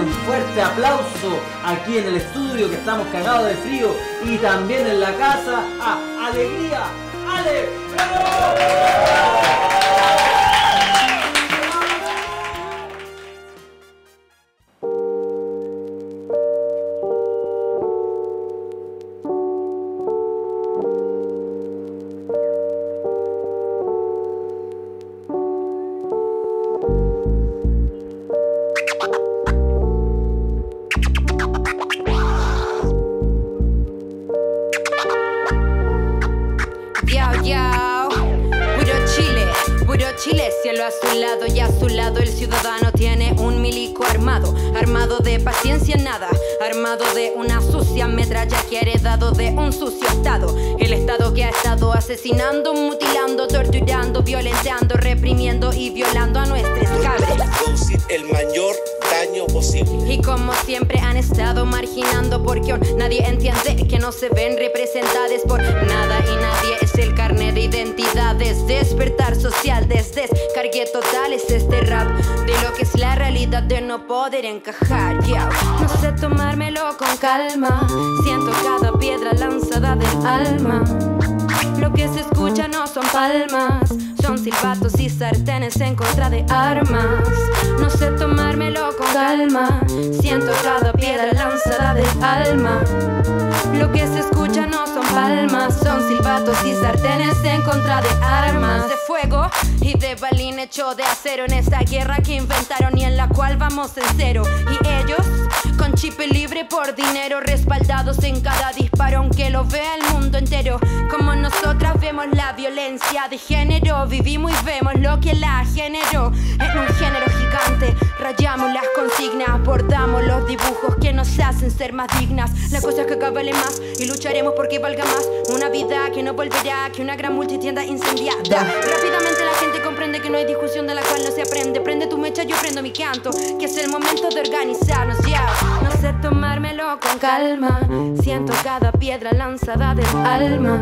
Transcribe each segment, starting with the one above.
un fuerte aplauso aquí en el estudio que estamos cagados de frío y también en la casa a Alegría. ¡Ale! Con calma, siento cada piedra lanzada del alma. Lo que se escucha no son palmas, son silbatos y sartenes en contra de armas. No sé tomármelo con calma, siento cada piedra lanzada del alma. Lo que se escucha no son palmas, son silbatos y sartenes en contra de armas de fuego y de balín hecho de acero en esta guerra que inventaron y en la cual vamos en cero. Y ellos con chip libre por dinero, respaldados en cada disparo, aunque lo vea el mundo entero. Como nosotras vemos la violencia de género, vivimos y vemos lo que la generó en un género gigante. Rayamos las consignas, bordamos los dibujos que nos hacen ser más dignas. La cosa es que acá vale más y lucharemos porque valga más. Una vida que no volverá, que una gran multitienda incendiada. Rápidamente la gente comprende que no hay discusión de la cual no se aprende. Prende tu mecha, yo prendo mi canto, que es el momento de organizarnos ya. No sé tomármelo con calma, siento cada piedra lanzada del alma.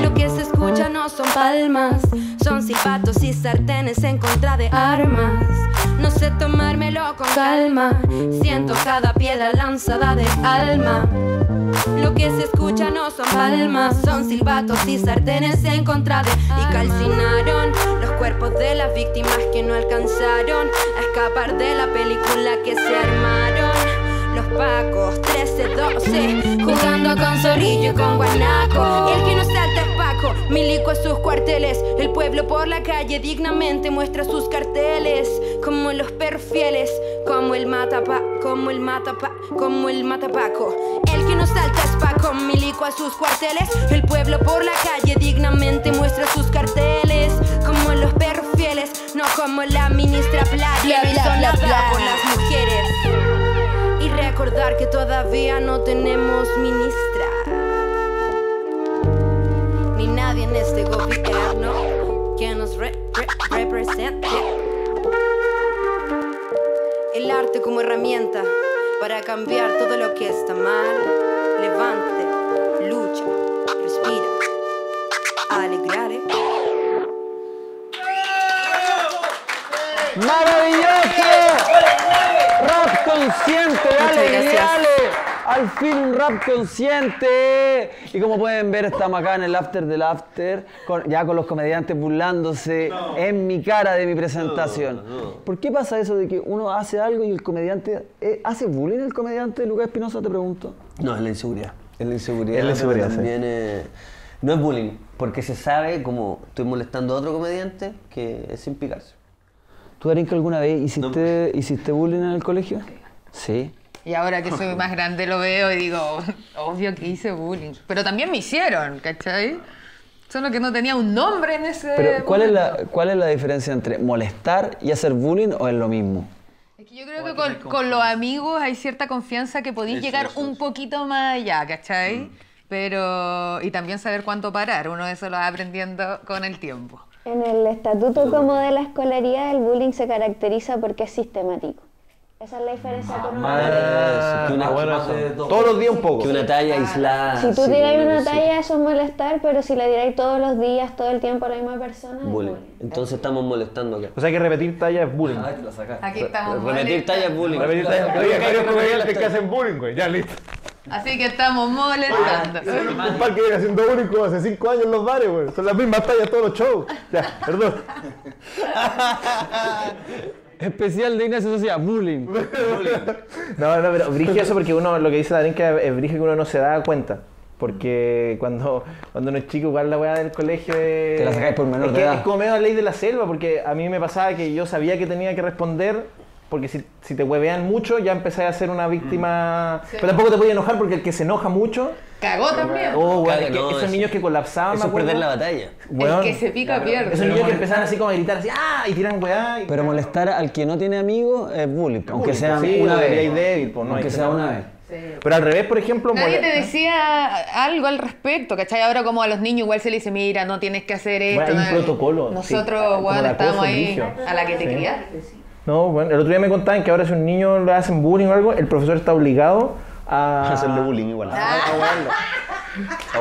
Lo que se escucha no son palmas, son silbatos y sartenes en contra de armas. No sé tomármelo con calma, siento cada piedra lanzada del alma. Lo que se escucha no son palmas, son silbatos y sartenes en contra de y calcinaron los cuerpos de las víctimas que no alcanzaron a escapar de la película que se armaron pacos 13-12 Jugando con Zorrillo y con Guanaco. El que no salta es Paco, milico a sus cuarteles. El pueblo por la calle dignamente muestra sus carteles. Como los perfieles, como el matapa, como el matapa, como el matapaco El que no salta es Paco, milico a sus cuarteles. El pueblo por la calle dignamente muestra sus carteles. Como los perfieles, no como la ministra Playa No hizo nada por las mujeres recordar que todavía no tenemos ministra ni nadie en este gobierno que nos represente. El arte como herramienta para cambiar todo lo que está mal. Levante, lucha, respira, alegrare. ¡Maravilloso! Rap consciente, dale, dale. Al fin un rap consciente. Y como pueden ver, estamos acá en el after del after, ya con los comediantes burlándose en mi cara de mi presentación. ¿Por qué pasa eso de que uno hace algo y el comediante. Eh, ¿Hace bullying el comediante Lucas Espinosa, te pregunto? No, es la inseguridad. Es la inseguridad. Es la inseguridad. También no es bullying, porque se sabe, como estoy molestando a otro comediante, que es sin picarse. ¿Tú, que alguna vez hiciste, hiciste bullying en el colegio? Sí. Y ahora que soy más grande lo veo y digo, obvio que hice bullying. Pero también me hicieron, ¿cachai? Solo que no tenía un nombre en ese. Pero, ¿cuál es, la, ¿cuál es la diferencia entre molestar y hacer bullying o es lo mismo? Es que yo creo que con, con los amigos hay cierta confianza que podéis llegar un poquito más allá, ¿cachai? Mm. Pero. Y también saber cuánto parar. Uno eso lo va aprendiendo con el tiempo. En el estatuto como de la escolaridad, el bullying se caracteriza porque es sistemático. Esa es la diferencia con Ah, que una- Ah, bueno. Todos los días un poco. Que una talla aislada. Si tú tiras una talla, eso es molestar, pero si la tiráis todos los días, todo el tiempo a la misma persona, es Bullying. bullying. Entonces estamos molestando acá. O sea que repetir talla es bullying. Sacaste. Aquí estamos Repetir talla es bullying. Repetir talla. Oye, hay varios comediantes que hacen bullying, güey. Ya, listo. Así que estamos molestando. Un par que viene haciendo bullying como hace 5 años en los bares, güey. Son las mismas tallas todos los shows. Ya, perdón. Especial de Ignacio Socia, bullying. No, no, pero brige eso porque uno, lo que dice Darín, que es brige que uno no se da cuenta. Porque cuando, cuando uno es chico, igual la weá del colegio es. Te la sacáis por menor es de que edad. Es como medio la ley de la selva, porque a mí me pasaba que yo sabía que tenía que responder. Porque si, si te huevean mucho, ya empecé a ser una víctima. Pero tampoco te podías enojar porque el que se enoja mucho. Cagó también. Oh, weón, Caga, es que no, esos eso- niños que colapsaban, Eso es perder la batalla. Weón, El que se pica pierde. Esos niños que empezaban así como a gritar así, ¡ah! Y tiran weá. y- Pero molestar al que no tiene amigos es bullying, aunque sea Sí, una vez. débil, pues, no aunque que sea una vez. Pero al revés, por ejemplo, Nadie te decía algo al respecto, ¿cachai? Ahora como a los niños igual se les dice, mira, no tienes que hacer esto. Bueno, hay un no- protocolo, Nosotros, sí, estábamos ahí a la que te Sí. No, bueno, el otro día me contaban que ahora si un niño le hacen bullying o algo, el profesor está obligado a Hacerle bullying igual. A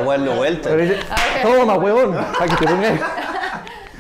darle vuelta. Pero dice, toma, huevón, para que te pongas.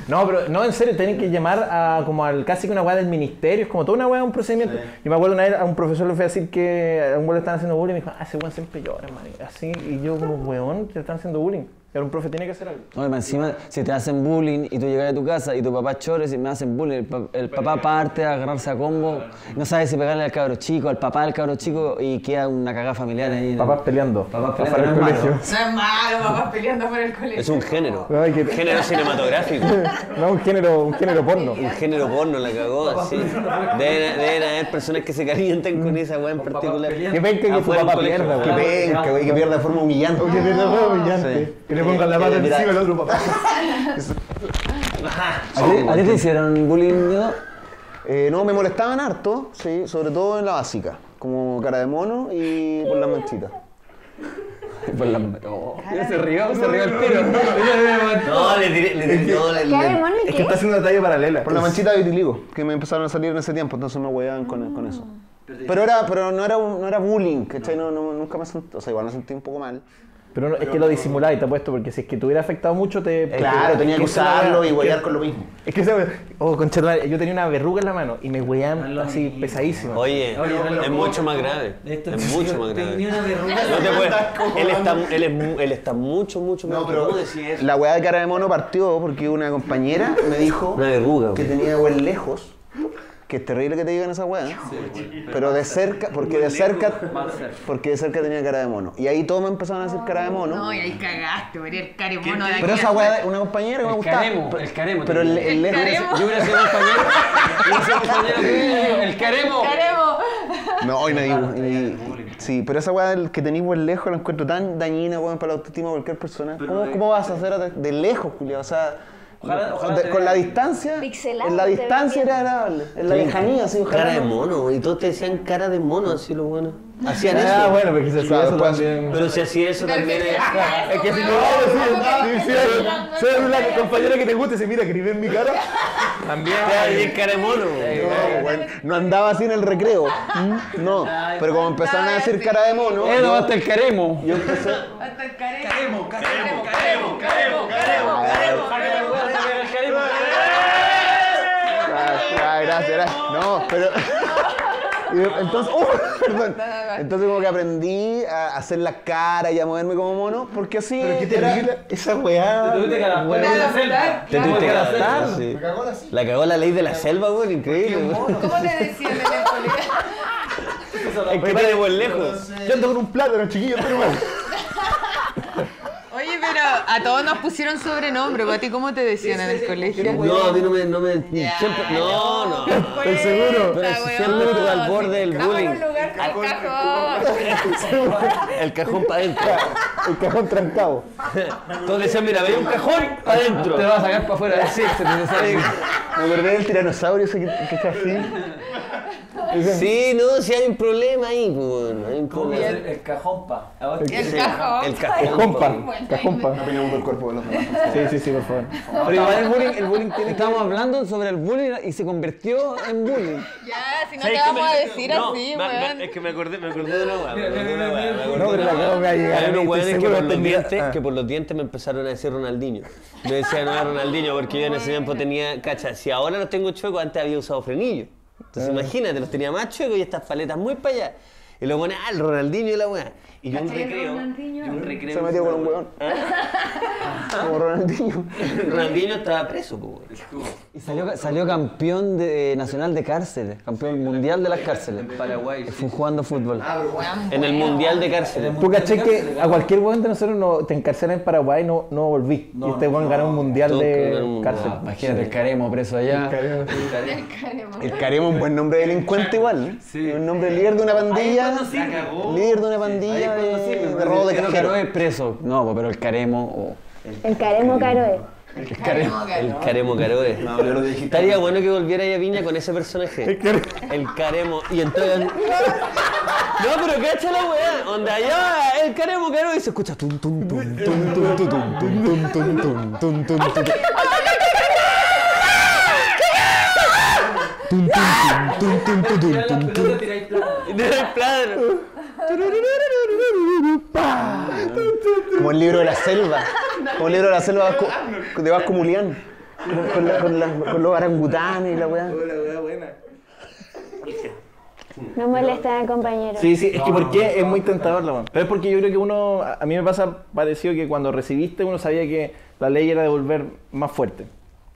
No, pero no, en serio, tienen que llamar a como al casi que una weá del ministerio, es como toda una weá, un procedimiento. Yo me acuerdo una vez a un profesor le fui a decir que a un weón le estaban haciendo bullying y me dijo, ah, ese weón siempre llora, man. Así, y yo como, weón, te están haciendo bullying. Y ahora un profe tiene que hacer algo. No, y más encima, si te hacen bullying y tú llegas a tu casa y tu papá chores y me hacen bullying, el, pa- el papá parte a agarrarse a combo, no sabe si pegarle al cabro chico, al papá del cabro chico y queda una cagada familiar ahí. el- Papás peleando. Papás peleando, no es colegio. No es malo, papás peleando por el colegio. Es un género. Ay, que- Género cinematográfico. No, un género, un género porno. Un género porno la cagó así. Deben, deben haber personas que se calientan con esa weá en particular. Que venga que tu del papá pierda, Que venga, güey, que pierda de forma humillante. Que pierda fue humillante. Le pongan la pata Mira. encima al otro papá. ¿A ti, a ti te hicieron bullying, Diego? Eh, no, me molestaban harto, sí, sobre todo en la básica, como cara de mono y por las manchitas. Por la... oh, se rió, se rió el tiro. No, le tiré, le tiré, no, le, ¿Qué le- demonios Es que qué? está haciendo una talla paralela. Por la manchita de vitiligo, que me empezaron a salir en ese tiempo, entonces me hueaban con, con eso. Pero, era, pero no, era, un- no era bullying, ¿cachai? No, no, nunca me sentí, o sea, igual me sentí un poco mal. Pero no, es que lo disimuláis, te apuesto, porque si es que te hubiera afectado mucho, te. Claro, tenía que usarlo y huear con lo mismo. Es que Oh, conchetumare, yo tenía una verruga en la mano y me hueaban así pesadísimo. Oye, es mucho más grave. Es mucho más grave. No te puedes. Él está, él, es, mu- él está mucho, mucho más. No, pero ¿Cómo decir eso? la weá de cara de mono partió porque una compañera me dijo Una verruga. que tenía buen lejos. Que es terrible que te digan esa weá. Pero de cerca, porque de cerca, porque de cerca tenía cara de mono. Y ahí todos me empezaron a decir cara de mono. No, y ahí cagaste, vería el caremono de Pero aquí esa a- weá, de una compañera que me El gustaba. caremo, pero- el caremo Pero el, el El lejos. caremo. Yo hubiera sido compañero. Yo hubiera sido compañero tuyo, el caremo. Caremo. No, hoy me digo. y- sí, pero esa weá del que tenéis lejos la encuentro tan dañina, weón, para la autoestima de cualquier persona. ¿Cómo, cómo vas a hacer de lejos, Julio? O sea, Ojalá- ojalá de- te- con la distancia, Pixelado en la distancia era agradable. En la lejanía, sí, ojalá. Cara de no. mono, y todos te decían cara de mono, así lo bueno. Hacían eso. Ah, bueno, porque si hacía eso pues, también. Pero si hacía eso también es. Es que si no, si, si, si, una compañera que te guste se mira que en mi cara, también. Cara de mono. No, andaba así en el recreo. ¿Mm? No, pero como empezaron a decir cara de mono, Eh, no, yo, hasta el caremo. yo empecé. Hasta el caremo. Caremo, caremo, caremo, Ah, gracias, gracias. No, pero. Entonces, ¡uh! perdón. Entonces como que aprendí a hacer la cara y a moverme como mono, porque así Pero qué era- terrible. Esa weá. Te tuviste que adaptar. sí. La cagó la ley de la selva, weón, increíble. ¿Cómo te decían en el colegio? Es que buen lejos. Yo ando con un plátano, chiquillo, pero mal. A todos nos pusieron sobrenombre, ¿a ti cómo te decían en el colegio? No, a mí no me. No, me, siempre, no, no. Seguro. Pero siempre estuve al borde del bullying. un lugar con cajón. El cajón para adentro. El cajón trancado. Todos decían, mira, veía un cajón para adentro. Te vas a sacar para afuera. Sí, se te sale. Me acordé del tiranosaurio ese que, que está así. Sí, no, si hay un problema ahí, pues, bueno, hay un problema. El cajompa. El cajón. El cajón. Cajompa. Bueno, Cajompa. Opinamos del cuerpo de los demás. Sí, sí, sí, por favor. Pero igual el bullying, el bullying tiene que... Estamos hablando sobre el bullying y se convirtió en bullying. Ya, si no ¿Sabes te vamos me- a decir así, weón. Es que me acordé, me acordé de una weá. me acordé de una weá, me acordé No, de pero la weá. acabo de llegar. Hay unos weones que por los, dientes, ah. que por los dientes me empezaron a decir Ronaldinho. Me decían, no, Ronaldinho, porque yo en ese tiempo tenía, cacha, si ahora los tengo chuecos, antes había usado frenillo. Entonces Ah. imagínate, los tenía más chuecos y estas paletas muy para allá. Y luego ah, el Ronaldinho y la weá. Y yo un recreo, yo un recreo. Se metió con un weón. Como Ronaldinho. Ronaldinho estaba preso, pues, weón. Y salió, salió campeón de, nacional de cárceles, campeón mundial de las cárceles. Paraguay. Fue jugando fútbol. En el Mundial de Cárceles. Tú caché que a cualquier weón de nosotros no, te encarcelan en Paraguay no, no volví. y este weón ganó un mundial de mundial. cárcel. Imagínate el caremo preso allá. El Caremo es un buen nombre de delincuente igual. ¿eh? Un nombre líder de una pandilla. Líder de una pandilla de, de robo de Pero cajero. Caroe preso. No, pues, pero el caremo. oh. El caremo caroe. El caremo. El Caremo Caroe. Estaría bueno que volviera a Viña con ese personaje. El Caremo. Y entonces. No, pero cacha la weá. Onda allá, el Caremo Caroe y se escucha tum tum tum tum tum tum tum tum tum tum tum tum tum tum. Tum, tum, tum, tum, tum, tum, tum, tum. Y tira el plano. Como el libro de la selva. Como el libro de la selva de Vasco Mulián. Con, la- la- los orangutanes y la weá. No molestan al compañero. Sí, sí, es que porque es muy tentador la weón. Pero es porque yo creo que uno, a mí me pasa parecido que cuando recibiste uno sabía que la ley era devolver más fuerte.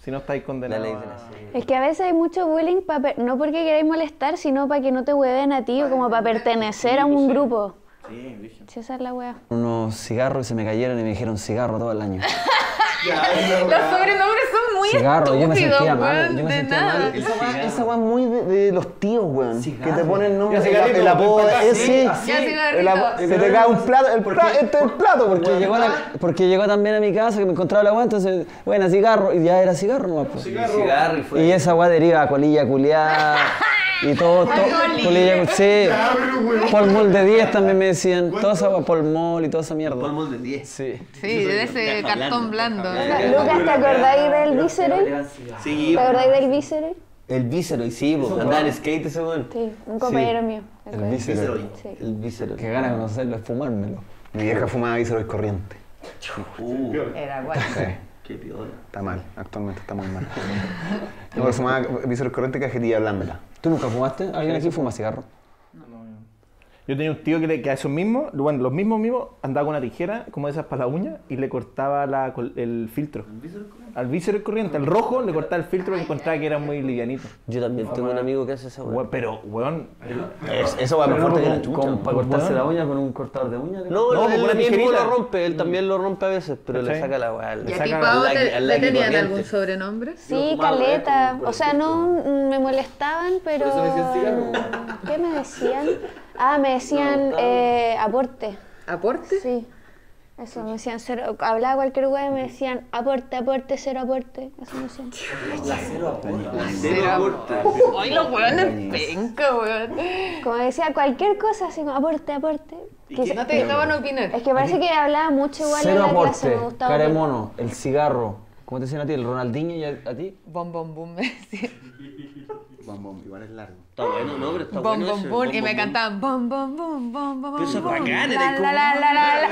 Si no estáis La condenados. ley de la serie. Es que a veces hay mucho bullying, pa per- no porque queráis molestar, sino para que no te hueven a ti o como para pertenecer a un grupo. Sí, esa es la wea. Unos cigarros y se me cayeron y me dijeron cigarro todo el año. Los sobrenombres son muy Cigarro, yo me estúpidos, sentía mal. weón, Yo me de sentía nada. mal. Esa weá, muy de, de los tíos, weón. Que te ponen nombre, Ya, el, cigarrito, el apodo. acá, eh, Se te cae un plato, el plato, este es el plato, porque llegó, a la- porque llegó también a mi casa que me encontraba la weá, entonces, bueno, cigarro, y ya era cigarro nomás. pues. Cigarro y fue. Y esa weá deriva a colilla culiada y todo, todo colilla. Sí, polmol de 10 también me decían, toda esa polmol y toda esa mierda. Polmol de 10. Sí. Sí, de ese cartón blando. Lucas, ¿te acordáis del Visceral? Sí, ¿Te acordáis del Visceral? el vísero, y sí, pues, andaba en skate ese weón. Sí, un compañero mío. El víscero. Sí. El vísero. Que gana de conocerlo es fumármelo. mi vieja fumaba vísceros corriente. Era guay. Qué piola. Está mal, actualmente está muy mal. No, pero fumaba vísceros corriente cajetilla blámbela. ¿Tú nunca fumaste? ¿Alguien aquí fuma cigarro? Yo tenía un tío que, le- que a esos mismos, bueno, los mismos mismos, andaba con una tijera, como esas para la uña, y le cortaba la col- el filtro. Al víscero corriente, al rojo, le cortaba el filtro porque encontraba que era muy livianito. Yo también tengo un amigo que hace esa weá. Pero, weón, Es- eso va más fuerte que la chucha. Con- para cortarse la uña con un cortador de uña. No, No, él una mismo lo rompe, él también lo rompe a veces, pero le saca la weá. le ¿Y a saca ti, Pau, te, tenían corriente. algún sobrenombre? Sí, caleta. O sea, no me molestaban, pero. ¿Qué me decían? Ah, me decían eh, aporte. ¿Aporte? Sí. Eso, me decían cero. Hablaba cualquier weá y me decían aporte, aporte, cero aporte. Eso me decían. Cero aporte. Ay, los weones penca, weón. Como decía cualquier cosa, así como aporte, aporte. Que- No te dejaban opinar. Es que parece que hablaba mucho igual en Cero la clase, aporte, me gustaba. cara mono, el cigarro. ¿Cómo te decían a ti? ¿El Ronaldinho y a, a ti? Bom, bom, bum, me decía. Bom, bom, igual es largo. Está bueno, no, pero está Bom, bueno. bom, ese. Y bom, me bom, cantaban bom, bom, bum, bom, bom, Pero eso es bom, bacán, la, la, la, la, la, la.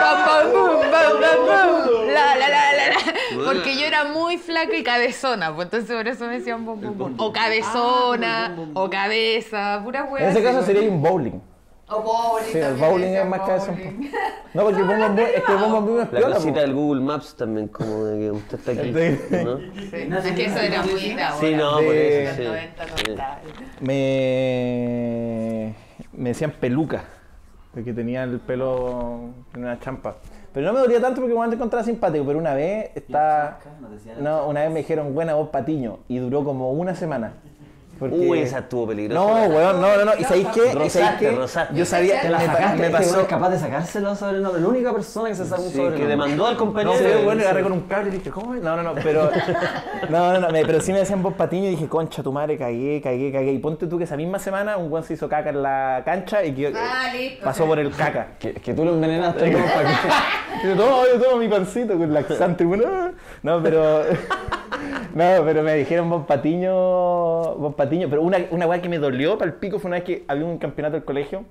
Bom, bom, bom, bom, bum. La, la, la, la, la. Porque yo era muy flaca y cabezona, pues entonces por eso me decían bom, bom, bum. O cabezona, o cabeza, pura en wea. ese caso sería un bowling. O bowling. Sí, el bowling es más cabezón. bowling. No, porque pongo en bu- es que pongo en es La piola, cosita po. del Google Maps también, como de que usted está aquí. Sí. ¿no? Sí, Es que eso era muy ahora. Sí, no, por eso, sí. 90, 90. Me, me decían peluca, porque tenía el pelo en una champa. Pero no me dolía tanto porque me encontraba simpático, pero una vez está, no, una vez me dijeron buena voz patiño y duró como una semana. Porque- Uy, esa estuvo peligrosa. No, weón, no, no, no. ¿Y sabéis qué? ¿Y sabéis qué? Yo sabía, Te la sacaste, me pasó. es capaz de sacárselo los sobrenombres. La única persona que se saca un Sí, sobrenombre. que demandó al No, compañero. pero Sí. bueno, agarré con un cable y dije, ¿cómo es? No, no, no, pero. No, no, no, pero sí me decían vos patiño y dije, concha tu madre, cagué, cagué, cagué. Y ponte tú que esa misma semana un weón se hizo caca en la cancha y que Ah, listo. pasó por el caca. Que, que tú lo envenenaste. ¿no? ¿Para qué? Yo tomo, yo tomo mi pancito con laxante. bueno, no, pero. No, pero me dijeron Bon Patiño. Bon Patiño. Pero una, una weá que me dolió para el pico fue una vez que había un campeonato del colegio.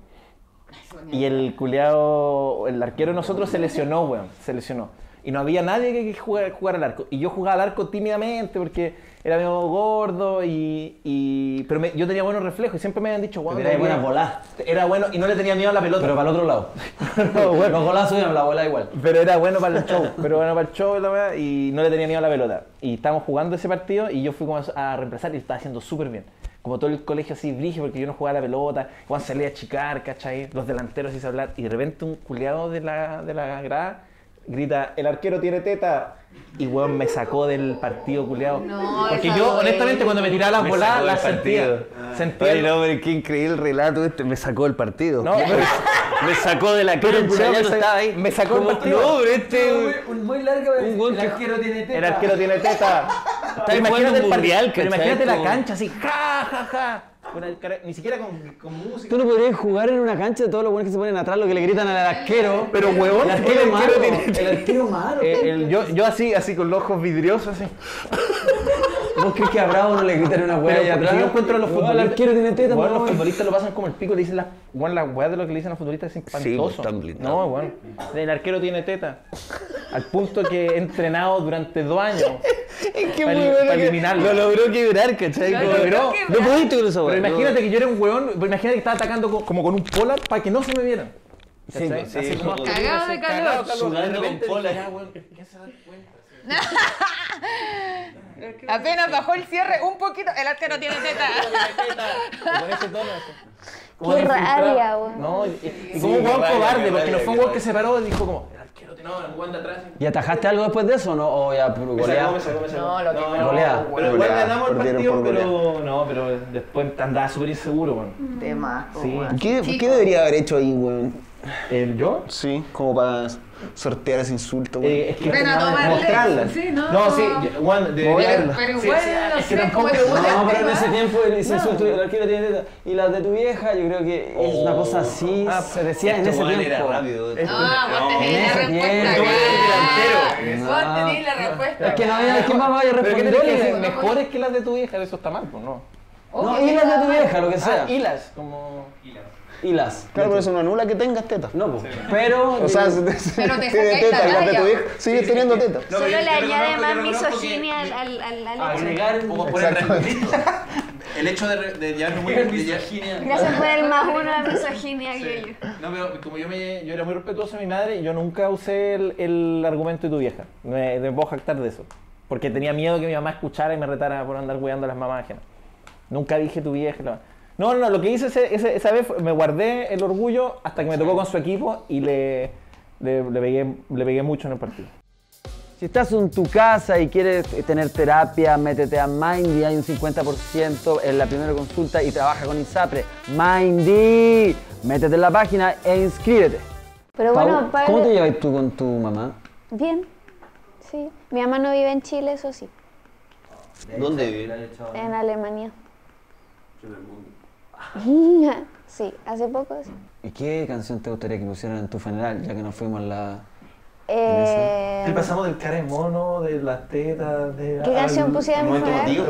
Y el culeado, el arquero de nosotros se lesionó, weón. Se lesionó. Y no había nadie que jugara, jugara al arco. Y yo jugaba al arco tímidamente porque era medio gordo y. y- pero me- yo tenía buenos reflejos y siempre me habían dicho. Porque era buena volá. Era bueno y no le tenía miedo a la pelota. Pero para el otro lado. No, bueno. Los golazos a la bola igual. Pero era bueno para el show, pero bueno para el show y no le tenía miedo a la pelota. Y estábamos jugando ese partido y yo fui como a, reemplazar y estaba haciendo súper bien. Como todo el colegio así brige porque yo no jugaba la pelota, Juan salía a chicar, ¿cachai? Los delanteros hice hablar y de repente un culiado de la, de la grada grita, el arquero tiene teta. Y weón me sacó del partido culiado. No, porque yo honestamente cuando me tiraba las voladas las sentía. Sentía Ay, no, pero qué increíble el relato este. Me sacó del partido. No, pero- me sacó de la Pero el cancha, ya no estaba ahí. me sacó del partido. No, pero este... Muy largo. Un weón que- tiene teta. El arquero tiene teta. Imagínate un el mundial, pero imagínate la cancha así, ja, ja, ja. Ni siquiera con, con música. Tú no podrías jugar en una cancha de todos los buenos que se ponen atrás, lo que le gritan al arquero. Pero, huevón, el arquero el malo. arquero tiene- El arquero malo. Eh, el- yo, yo así, así con los ojos vidriosos, así. ¿Vos crees que a Bravo no le gritan una hueá allá atrás? yo encuentro a los futbolistas. El arquero tiene teta, Bueno, no. los futbolistas lo pasan como el pico, le dicen las, bueno, las weas de lo que le dicen a los futbolistas es espantoso. pues, están blindados. no, bueno. El arquero tiene teta. Al punto que he entrenado durante dos años. Es que Para muy bueno para que eliminarlo. Lo logró quebrar, ¿cachai? Lo logró no, pudiste con eso, Pero imagínate que yo era un weón, pues imagínate que estaba atacando co- como con un polar para que no se me vieran. Sí, sí, como- Cagado de calor. Sudando con polar. dije, ya, weón, ¿quién se da cuenta? Apenas bajó el cierre un poquito, el arquero tiene teta. Con ese tono. Qué rabia, weón. No, y, como un weón cobarde, porque no fue un weón que se paró y dijo como, no, el weón de atrás. ¿Y atajaste algo después de eso o no? ¿O ya puro Me sacó, goleado? me sacó, me sacó. No, lo que me- Goleada. Pero igual Goleada, ganamos el partido, pero no, pero después andaba súper inseguro, weón. Tema. Sí. ¿Qué, ¿Qué debería haber hecho ahí, weón? ¿El yo? Sí, como para sortear ese insulto, weón. Eh, es que Ven a tomarle. mostrarla. Sí, no. No, sí, Juan, debería. Pero igual, sí, no es que sé, tampoco- No, pero en ese tiempo ese insulto el arquero tiene teta. Y las de tu vieja, yo creo que es una cosa así, Ah, se decía en ese tiempo. era rápido. Ah, vos en tenías la respuesta. Vos tenías la respuesta. Es que no había, ¿quién más vaya a ¿qué responder? tenés? Mejores que las de tu vieja, eso está mal, pues no. No, y las de tu vieja, lo que sea. Ah, hilas, como... Y las. Claro, pero eso no anula que tengas tetas. No, pues. Pero. O sea, Pero te tiene tetas las de tu hija sigues teniendo tetas. Solo le añade más misoginia al, al, al, agregar. Como por el, el hecho de, de llevarme muy de lle- Gracias por el más uno de misoginia que yo. No, pero como yo me. Yo era muy respetuoso de mi madre y yo nunca usé el, el argumento de tu vieja. Me, me puedo jactar de eso. Porque tenía miedo que mi mamá escuchara y me retara por andar cuidando a las mamás ajenas. Nunca dije tu vieja. No, no, no, lo que hice ese- ese- esa vez fue- me guardé el orgullo hasta que me tocó con su equipo y le, le, le pegué, le pegué mucho en el partido. Si estás en tu casa y quieres tener terapia, métete a Mindy, hay un 50% en la primera consulta y trabaja con ISAPRE. Mindy, métete en la página e inscríbete. Pero Pau, bueno, para... ¿Cómo te llevas tú con tu mamá? Bien. Sí. Mi mamá no vive en Chile, eso sí. ¿Dónde vive? En Alemania. Sí, hace poco sí. ¿Y qué canción te gustaría que pusieran en tu funeral, ya que nos fuimos a la... Eh, pasamos del cara de mono, de las tetas, de... ¿Qué canción pusieron en mi funeral?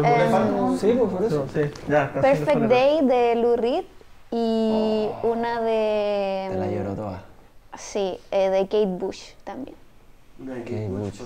contigo, Sí, pues por eso. Sí, ya, Perfect Day de Lou Reed y una de... Te la lloró toda. Sí, eh, de Kate Bush también. Qué mucho.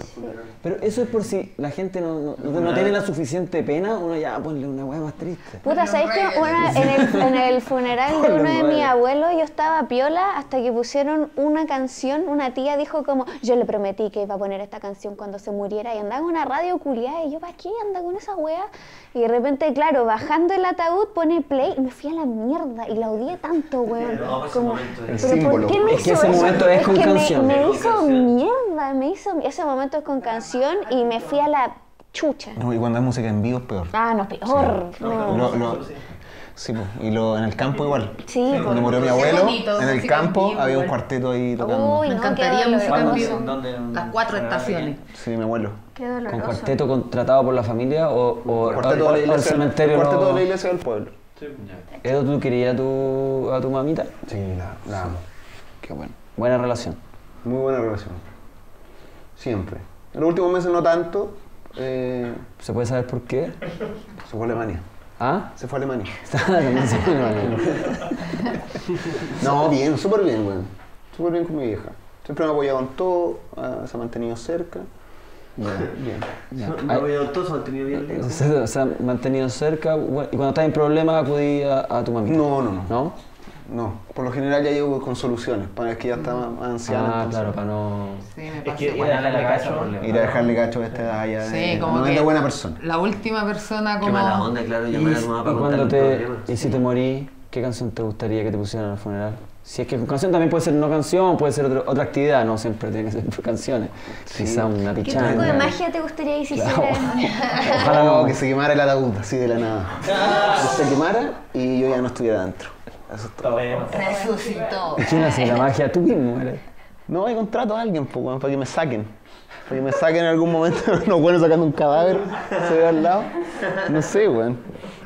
Pero eso es por si la gente no, no, no- no tiene la suficiente pena, uno ya ponle una hueá más triste. Puta, ¿sabes qué? Una- en, el, en el funeral de uno de mis abuelos yo estaba piola hasta que pusieron una canción, una tía dijo como, yo le prometí que iba a poner esta canción cuando se muriera y andaba en una radio culiada y yo, ¿para qué anda con esa wea? Y de repente, claro, bajando el ataúd pone play y me fui a la mierda y la odié tanto, weón. Como, ¿pero símbolo. por qué me Es que hizo ese eso? momento es con que me- canción. Hizo mierda, me hizo, ese momento con canción y me fui a la chucha. No, y cuando hay música en vivo es peor. Ah, no, peor. No. Lo- lo- sí, pues, y lo, en el campo igual. Sí, Cuando pues. murió mi abuelo, bonito, en el campo vivo, había un cuarteto ahí tocando. Uy, Me no, qué encantaría música en vivo. Las cuatro estaciones. Sí, mi abuelo. Qué ¿Con doloroso. cuarteto contratado por la familia o, o, Cuarteto o- de la o el iglesia, cementerio? cuarteto no- de la iglesia del pueblo. Edo, ¿tú querías a tu, a tu mamita? Sí, la, la amo. Qué bueno. Buena relación. Muy buena relación. Siempre. En los últimos meses no tanto. eh, ¿Se puede saber por qué? se fue a Alemania. ¿Ah? Se fue a Alemania. Se puede saber. No, bien, súper bien, güey. Súper bien con mi vieja. Siempre me ha apoyado en todo, ah, se ha mantenido cerca. Bien. Ya. Me Ay, había todo, se ha mantenido bien. Se, se ha mantenido cerca bueno, y cuando estás en problemas acudí a, a tu mamita. No, no, no. ¿No? No, por lo general ya llego con soluciones, para que ya está más más anciana. Ah, entonces, claro, para no... Sí, me Es pasa que ir a dejarle cacho. Ir a dejarle cacho a esta edad ya Sí, de, como no es que de buena persona. La última persona Qué como... mala onda, claro, llamar a tu mamá Y para cuando te, y si te morí, ¿qué canción te gustaría que te pusieran al funeral? Si es que canción también puede ser no canción, puede ser otro- otra actividad, no siempre tiene que ser canciones. Quizá una ¿Qué pichanga. truco de magia te gustaría que se Claro. Ojalá No, que se quemara el ataúd así de la nada. Que se quemara y yo ya no estuviera dentro. Eso es todo. Bueno. Resucitó. ¿Quién hace la magia? Tú mismo eres. No, hay contrato a alguien pues, weón, para que me saquen. Para que me saquen en algún momento. Unos buenos sacando un cadáver, se ve al lado. No sé, weón.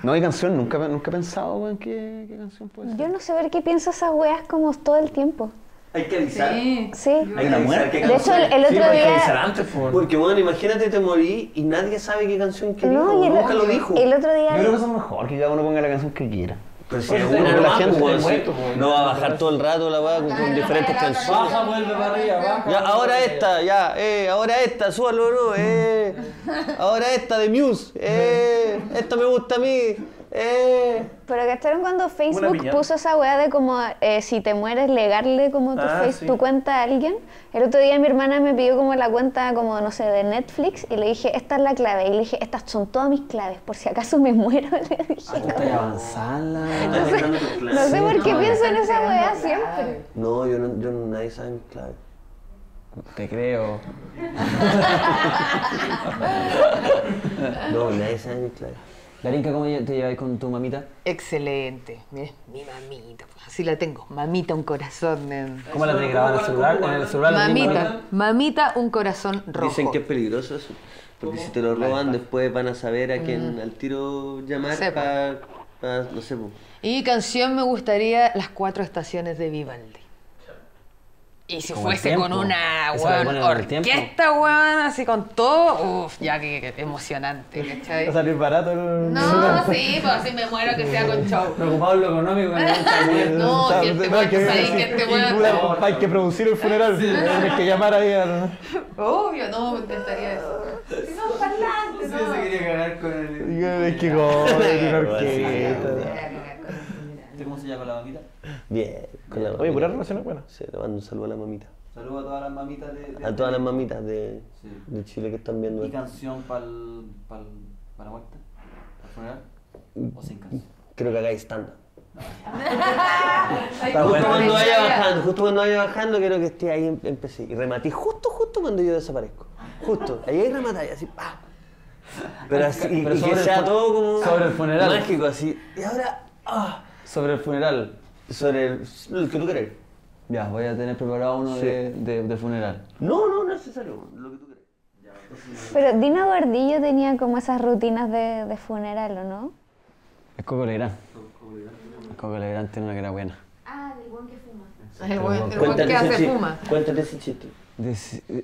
No hay canción, nunca, nunca he pensado, weón, qué, qué canción puede ser. Yo no sé ver qué piensa esas weas como todo el tiempo. Hay que avisar. Sí. Sí. Hay que avisar qué De hecho, el, el Sí, otro porque avisar día... antes, por Porque bueno, imagínate te morí y nadie sabe qué canción quería. No, y el, nunca lo dijo. el otro Yo creo que día... eso es mejor, que cada uno ponga la canción que quiera. Pero si Pues, alguno la la gente, pues, muerto, pues. no va a bajar todo el rato la weá con, con diferentes canciones. vuelve para arriba, baja. Ya, ahora esta, ya, eh, ahora esta, súbalo, ¿no? Eh, ahora esta de Muse, eh, esta me gusta a mí, eh. Pero ¿cacharon cuando Facebook puso esa wea de como eh, si te mueres legarle como tu, Ah, face- sí. tu cuenta a alguien? El otro día mi hermana me pidió como la cuenta como, no sé, de Netflix y le dije, esta es la clave. Y le dije, estas son todas mis claves, por si acaso me muero. Le dije, Estoy avanzada. no sé por qué pienso en esa wea siempre. No, yo no, yo no, nadie sabe mi clave. Te creo. No, nadie sabe mi clave. Darinka, ¿cómo te lleváis con tu mamita? Excelente. Mira, mi mamita. pues, Así la tengo. Mamita, un corazón. en- ¿Cómo la tenés grabada en el celular? En el celular? Mamita, mamita, un corazón rojo. Dicen que es peligroso eso. Porque si te lo roban, después van a saber a quién al tiro llamar para, no sé. Y canción me gustaría Las Cuatro Estaciones de Vivaldi. Y si el fuese con una weón, el orquesta, weón, así con todo, uff, ya que, que emocionante, ¿cachai? Va a salir barato el. No, sí, pues así me muero que sea con show. Preocupado en lo económico, que no. No, si este no, que- que este Hay que producir el funeral. Tienes que llamar ahí al. Obvio, no, me intentaría eso. Si no, parlante, no. Se quería cagar con el. Es que con una orquesta. ¿Cómo se llama la mamita? Bien, con la mamita. Oye, pura relación es buena. Sí, le mando un saludo a la mamita. Saludos a todas las mamitas de. de- A todas las mamitas de, Sí. de Chile que están viendo ¿Y esto. canción para para la muerte? ¿Para el funeral? ¿O sin canción? Creo que hagáis stand-up. Ay, Justo puta, cuando vaya bajando, justo cuando vaya bajando, quiero que esté ahí, em- empecé. Y rematí justo, justo cuando yo desaparezco. Justo. Ahí hay rematáis, así, pa. Pero así, y, Pero y sobre que sea todo como. sobre el funeral. Mágico, así. Y ahora, ah. Sobre el funeral. Sobre el, el que tú querés. Ya, voy a tener preparado uno de, de, de funeral. No, no, no es necesario. Lo que tú querés. Pero Dina Gordillo tenía como esas rutinas de, de funeral, ¿o no? Es Coco Legrand. Coco Legrand tiene una que era buena. Ah, del buen que fuma. El buen, el buen Cuéntate que ese hace chiste. fuma. Cuéntate ese chiste.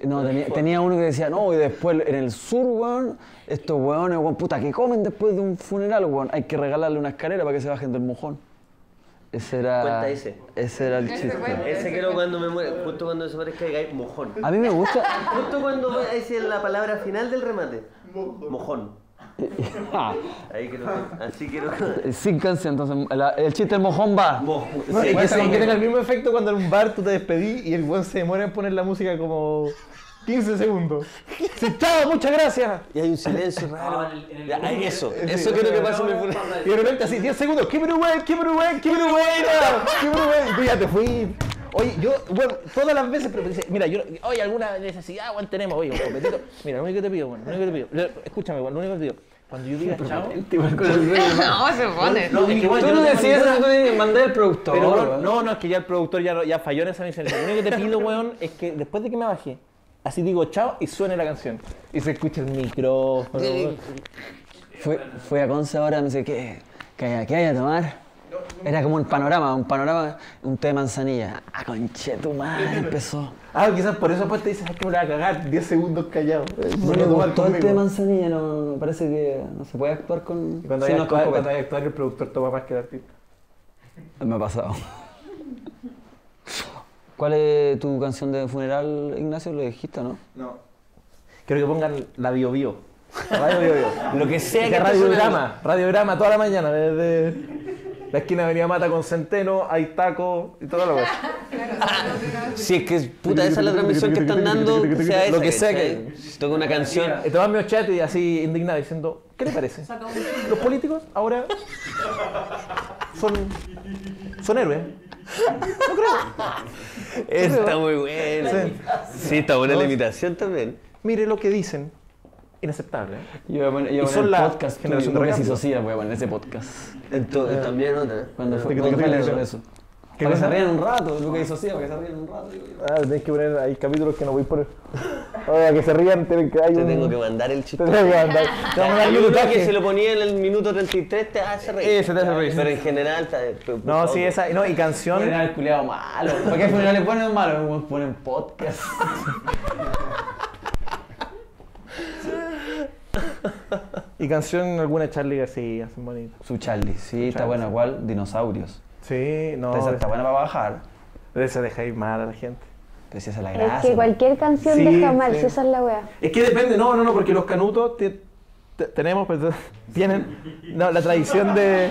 No, tenía, tenía uno que decía, no, y después en el sur, weón, estos weones, weón, puta, que comen después de un funeral, weón, hay que regalarle una escalera para que se bajen del mojón. Ese era. Cuenta ese. Ese era el chiste. Ese quiero cuando me muera, justo cuando desaparezca digáis mojón. A mí me gusta. Justo cuando decir la palabra final del remate. Mojón. Ah, Ahí quiero que- Así quiero sin canción, entonces la- el chiste del mojón va. Mo- sí, que, tenga el mismo efecto cuando en un bar tú te despedís y el weón se demora en poner la música como 15 segundos. Sí, chao, muchas gracias. Y hay un silencio raro. Ah, en el- en el- Ya, hay eso. Sí, Eso sí, quiero que pase el. Y de repente así, 10 segundos, keep it away, keep it away, keep it away, keep it away. Y tú ya te fui. Oye, yo, bueno, todas las veces, pero dice, mira, yo, oye, alguna necesidad, weón, tenemos, oye, un copetito. Mira, lo único que te pido, weón, lo único que te pido. Escúchame, weón, lo único que te pido. Cuando yo diga chao. No, se pone. No, es que, weón, Tú no decides eso, tú mandé al productor. Pero, no, no, es que ya el productor ya, ya falló en esa misión. Lo único que te pido, weón, es que después de que me bajé, así digo chao y suene la canción. Y se escucha el micrófono. Fui, fui a Conce ahora, me dice, ¿qué, qué, hay- qué hay a tomar? Era como un panorama, un panorama, un té de manzanilla. Ah, conche tu madre, empezó. Ah, quizás por eso después te dices, es que me la voy a cagar 10 segundos callado. No gustó el té de manzanilla, no, no, parece que no se puede actuar con... Y Cuando hay no con actuar, cuando hay actuar, el productor toma más que el artista. Me ha pasado. ¿Cuál es tu canción de funeral, Ignacio? ¿Lo dijiste, no? No. Quiero que pongan la Bio Bio. Radio Bio Bio. Lo que sea Que que radiograma, radiograma toda la mañana, desde la esquina de Avenida Mata con Centeno, hay taco y todo lo que Si es que, puta, esa es la transmisión que están dando, que sea esa. Lo que sea ¿cachai? Si toca una canción. Y te mi chat y así indignado diciendo, ¿qué le parece? Los políticos ahora son, son héroes. Está muy buena. Sí. Sí, está buena la imitación también. Mire lo que dicen. Inaceptable. ¿eh? Yo voy a poner, yo voy a la el podcast generación de. Socia, voy a poner ese podcast. Entonces, también otra. Cuando fue, ¿Qué- cuando qué- fue qué- eso, qué- eso. ¿Qué Para que se rían un rato, Lucas y Socia, para que se rían un rato. digo yo. Ah, tenés que poner ahí capítulos que no voy a poner. Que se rían, tienen que hay Te un... tengo que mandar el chiste. Te tengo que mandar. Te vamos a dar minutaje. que si lo ponía en el minuto 33 te hace reír. Eh, se te hace reír. Pero en general está. No, sí, esa... No, y canción... Funeral culiado malo. ¿Para qué funerales ponen malo? Ponen podcast. Y canción alguna Charlie García, son bonitas. Su Charlie, sí, está buena. ¿Cuál? Dinosaurios. Sí, no... Esa está buena para bajar. De esa deja ir mal a la gente. Pero si esa es la Es gracia. que cualquier canción Sí, deja mal, sí. si esa es la wea. Es que depende, no, no, no, porque los canutos te- te- tenemos, perdón, tienen no, la tradición de,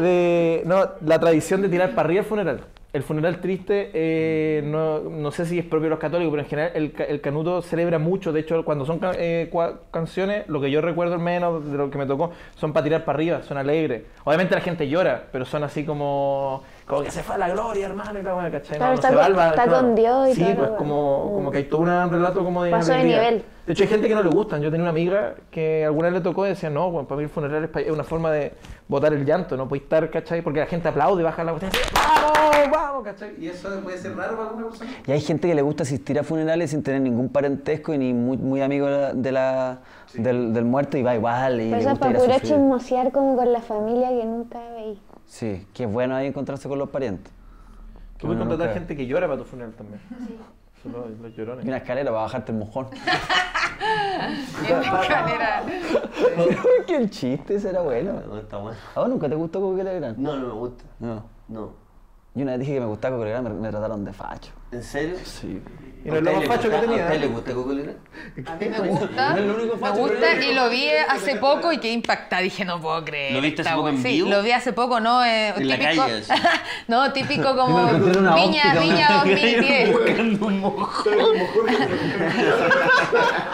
de. No, la tradición de tirar para arriba el funeral. El funeral triste, eh, no, no sé si es propio de los católicos, pero en general el, el canuto celebra mucho. De hecho, cuando son eh, canciones, lo que yo recuerdo al menos de lo que me tocó, son para tirar para arriba, son alegres. Obviamente la gente llora, pero son así como. Como que se fue a la gloria, hermano, y la buena, ¿cachai? Claro, no, está se con- valva, está con Dios y Sí, toda la pues como, Mm. como que hay todo un relato como de. Pasó de nivel. De hecho, hay gente que no le gustan. Yo tenía una amiga que alguna vez le tocó y decía, no, bueno, para mí el funeral es una forma de botar el llanto, no puedes estar, ¿cachai? Porque la gente aplaude, baja la cuestión, ¡vamos, vamos, ¿cachai? ¿Y eso puede ser raro para alguna persona? Y hay gente que le gusta asistir a funerales sin tener ningún parentesco y ni muy, muy amigo de la- de la, del, del muerto y va igual. Y Pero le eso para puro chismosear como con la familia que nunca veí. Sí, que es bueno ahí encontrarse con los parientes. Tú puedes contratar nunca- gente que llora para tu funeral también. Son los, los llorones. Y una escalera para bajarte el mojón. En la escalera. que el chiste ese era bueno. No, está bueno. ¿A vos nunca te gustó Coco Legrand? No, no me gusta. No. No. Yo una vez dije que me gustaba Coco Legrand, me, me trataron de facho. ¿En serio? Sí. Y no es lo más facho que ¿A tenía. usted le gusta Coco Legrand? A mí me gusta. Me gusta y lo vi hace poco y quedé impactada. Dije, no puedo creer. ¿Lo viste hace poco en Sí, vivo? lo vi hace poco, ¿no? Eh, En la típico, calle, no, típico como Viña, Viña una- 2010. Buscando un mojón.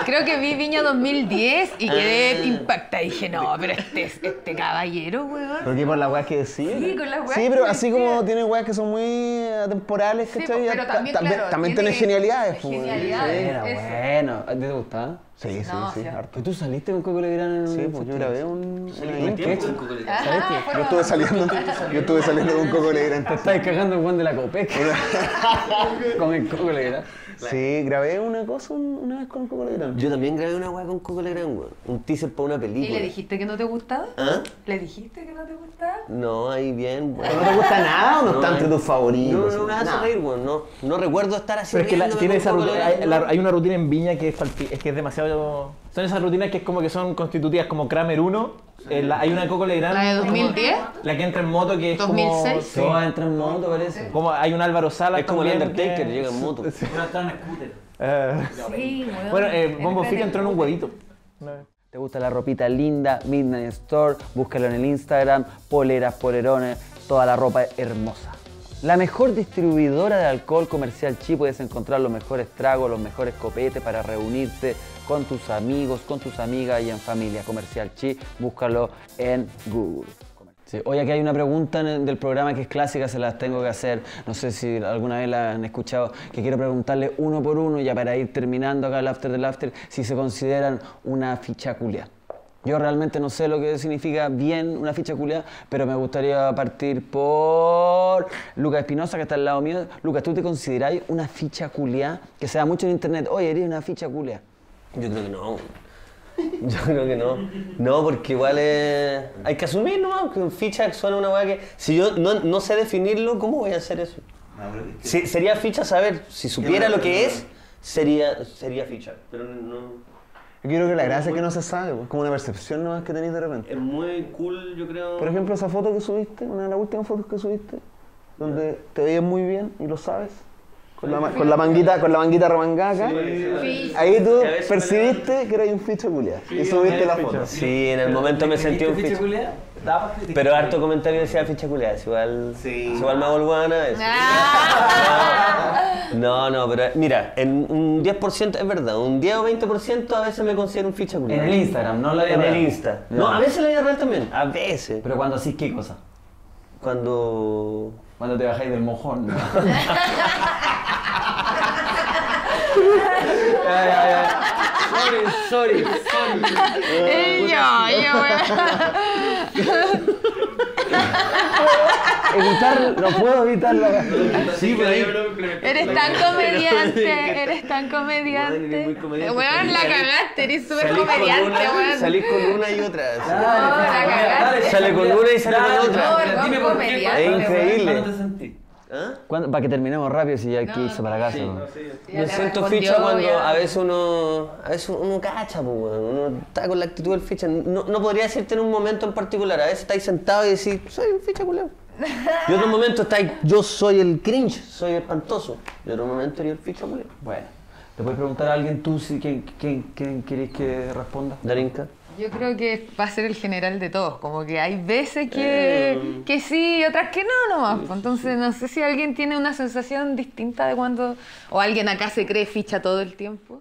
Creo que vi Viña 2010 y quedé Ah. impactada. Dije, no, pero este, este caballero, weón. ¿Por qué por las weas que decía? Sí, con las weas Sí, pero así como tiene weas que son muy atemporales, Sí, ¿cachai? pero también, también, claro, también tiene tiene genialidades. pues, genialidades. Era eso. bueno. ¿A ti te gustaba? Sí, sí, No, sí, sí. harto. ¿Y tú saliste con Coco Legrand en Sí, un pues yo grabé un... ¿En con Coco Legrand. Ajá, Yo estuve saliendo, yo estuve saliendo con Coco Legrand. Te estás cagando el buen de la Copec. con el Coco Legrand. Sí, grabé una cosa un- una vez con Coco Legrand. Yo también grabé una weá con Coco Legrand, weón. Un teaser para una ¿Y película. le dijiste que no te gustaba? ¿Ah? ¿Le dijiste que no te gustaba? No, ahí bien, weón. ¿No te gusta nada o no, está No, entre tus No, favoritos? no me hace Nada. reír, weón. No, no recuerdo estar así Pero es que la- tiene esa rutina, hay, la- hay una rutina en Viña que es, es que es demasiado... Son esas rutinas que es como que son constitutivas como Kramer 1. Eh, la- hay una Coco Legrand. ¿La de 2010? La que entra en moto que es como... 2006. sí. Todas entran en moto, parece. Como hay un Álvaro Salas Es como el también Undertaker, que- llega en moto. Sí. Una está en scooter. Eh, Sí, weón. bueno, eh, Bombo Fica entró en un huevito. ¿Te gusta la ropita linda? Midnight Store, búscalo en el Instagram, poleras, polerones, toda la ropa hermosa. La mejor distribuidora de alcohol comercial chi puedes encontrar los mejores tragos, los mejores copetes para reunirte con tus amigos, con tus amigas y en familia. Comercial chi, búscalo en Google. Sí. Oye, aquí hay una pregunta del programa que es clásica, se las tengo que hacer. No sé si alguna vez la han escuchado, que quiero preguntarle uno por uno, ya para ir terminando acá el after del after, si se consideran una ficha culia. Yo realmente no sé lo que significa bien una ficha culia, pero me gustaría partir por Lucas Espinosa, que está al lado mío. Lucas, ¿tú te consideráis una ficha culia? Que se da mucho en internet. Oye, eres una ficha culia. Yo creo que no. Yo creo que no. No, porque igual es... Hay que asumir, ¿no? Que un ficha suena una weá que... Si yo no, no sé definirlo, ¿cómo voy a hacer eso? Si- sería ficha saber. Si supiera lo que es, sería, sería ficha. Pero no... Yo creo que la gracia es que no se sabe, pues, como una percepción nomás que tenéis de repente. Es muy cool, yo creo... Por ejemplo, esa foto que subiste, una de las últimas fotos que subiste, donde te veías muy bien y lo sabes, con la, con la manguita, con la manguita remangada acá. Ahí tú percibiste que eras un ficho culiado y subiste la foto. Sí, en el momento me sentí un ficha. Pero harto comentario decía ficha culiada, es igual, es igual me hago el weón a veces. No, no, pero mira, en un 10% es verdad, un 10 o 20% a veces me considero un ficha culiada. En el Instagram, no la vida En el real. Insta. Ya. No, a veces la vida real también, a veces. Pero cuando así, ¿qué cosa? Cuando... Cuando te bajáis del mojón. ¿no? Ya, ya, ya. Sorry, sorry, sorry. Eh, yo, Evitar, no puedo evitarlo. Sí, pero ahí. Eres tan comediante, eres tan comediante. muy comediante. Weón, la cagaste, eres súper Salís con comediante, una, weón. salís con una y otra. No, la cagaste. Sale con una y sale con otra. No, Dime por qué. comediante, Es increíble. ¿Ah? ¿Cuándo- Para que terminemos rápido si ya hay que irse para casa. ¿no? Me te siento ficha cuando ya. a veces uno a veces uno cacha, pues, uno está con la actitud del ficha. No, no podría decirte en un momento en particular. A veces estáis sentado y decís, soy un ficha culeo. Y otro momento estáis, yo soy el cringe, soy espantoso. Y otro momento eres el ficha culeo. Bueno, ¿le puedes preguntar a alguien tú si quién, quién, quién querés que responda? Darinka. Yo creo que va a ser el general de todos, como que hay veces que, que sí y otras que no nomás. pues. Entonces no sé si alguien tiene una sensación distinta de cuando... O alguien acá se cree ficha todo el tiempo.